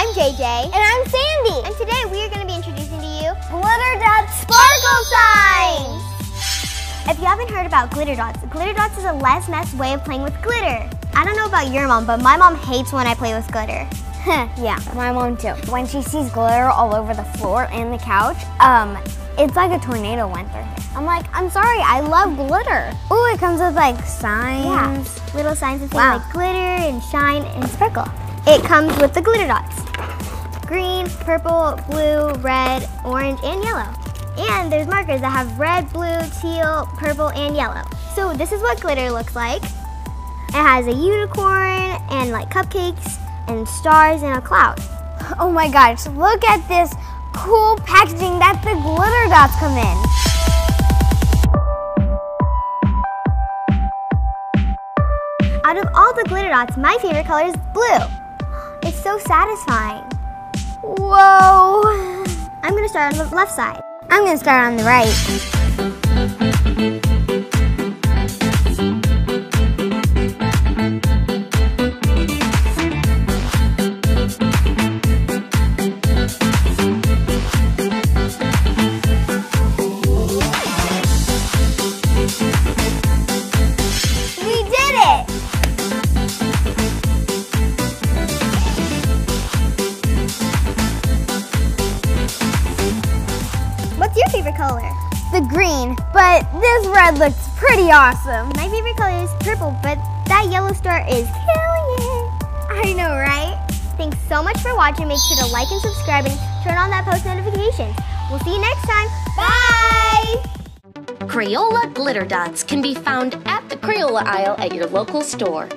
I'm JJ. And I'm Sandy. And today we are going to be introducing to you Glitter Dots Sparkle Signs. If you haven't heard about glitter dots, glitter dots is a less mess way of playing with glitter. I don't know about your mom, but my mom hates when I play with glitter. yeah, my mom too. When she sees glitter all over the floor and the couch, um, it's like a tornado went through here. I'm like, I'm sorry, I love glitter. Oh, it comes with like signs. Yeah, little signs that say Wow. like glitter and shine and sparkle. It comes with the glitter dots. Green, purple, blue, red, orange, and yellow. And there's markers that have red, blue, teal, purple, and yellow. So this is what glitter looks like. It has a unicorn and like cupcakes and stars and a cloud. Oh my gosh, look at this cool packaging that the glitter dots come in. Out of all the glitter dots, my favorite color is blue. It's so satisfying. Whoa. I'm gonna start on the left side. I'm gonna start on the right. Favorite color? The green, but this red looks pretty awesome. My favorite color is purple, but that yellow star is killing it. I know, right? Thanks so much for watching. Make sure to like and subscribe and turn on that post notifications. We'll see you next time. Bye! Crayola glitter dots can be found at the Crayola aisle at your local store.